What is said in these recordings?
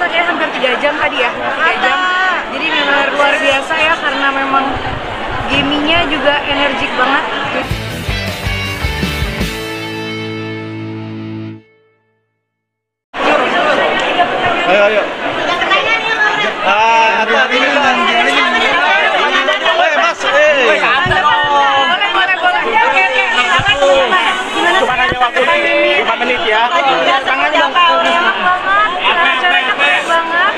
berasa kayak hampir 3 jam tadi ya. 3 jam. Jadi benar luar biasa ya karena memang gamingnya juga energik banget. Ayo, ayo. Ah, hati hati kan. Eh, Mas, eh. boleh boleh boleh. Oke oke. Silakan gimana gimana Cuma hanya waktu 5 menit ya. sangat enak banget acaranya keren banget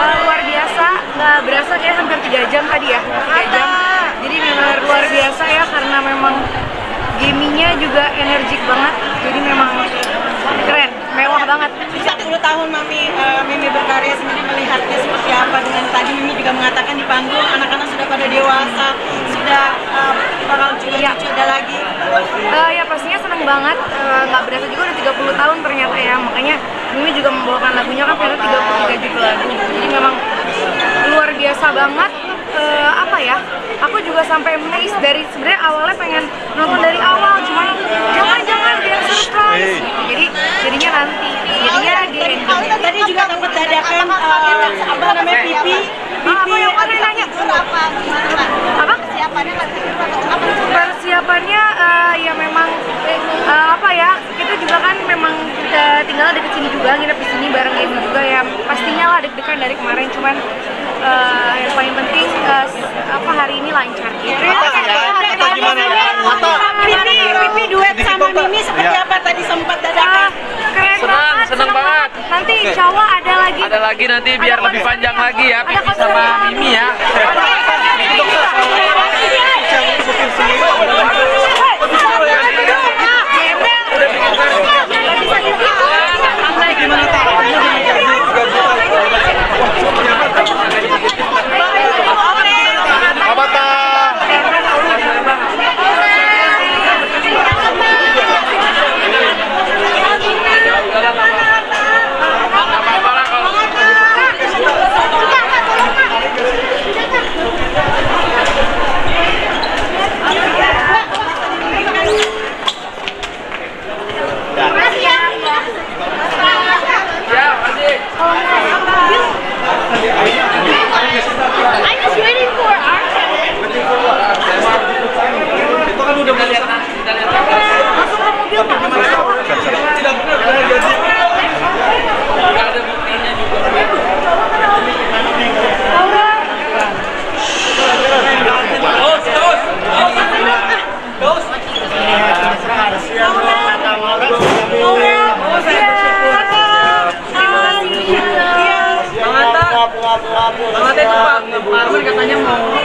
Eh, luar biasa nggak berasa kayak hampir 3 jam tadi ya 3 jam jadi benar luar biasa ya karena memang gamingnya juga energik banget. Jadi memang keren mewah banget. 10 tahun Mami eh, Mimi berkarya sendiri melihatnya seperti apa? Dengan tadi Mimi juga mengatakan di panggung anak-anak sudah pada dewasa sudah eh, bakal juga Iya. cucu ada lagi. Eh, ya pastinya seneng banget. Nggak berasa juga udah 30 tahun ternyata ya. Makanya Mimi juga membawakan lagunya kan karena 33 judul lagu. Jadi memang luar biasa banget ya. Aku juga sampai amazed dari sebenarnya awalnya pengen nonton dari awal cuman jangan jangan biar surprise. Gitu. jadi jadinya nanti. Jadinya di tadi juga tempat dadakan eh, apa namanya pipi apa yang mana nanya apa? Persiapannya eh, ya memang eh, apa ya kita juga kan memang kita tinggal deket sini juga nginep di sini bareng Amy juga ya. Pastinya lah deg-degan dari kemarin cuman eh, yang paling penting eh, apa hari ini lancar gitu. Atau gimana? Atau Pipi Pipi duet sama Mimi seperti Iya. apa tadi sempat dadakan? Keren Senang, banget, senang banget. Nanti insya Allah ada lagi. Ada lagi nanti biar lebih panjang lagi. ya Pipi sama Mimi ya. Avatar. Apa-apa lah kalau ya masih. Itu kan udah Kita lihat nanti, kita lihat nanti. Nggak ada buktinya juga. Terus, terus. Iya. Bang Arman katanya mau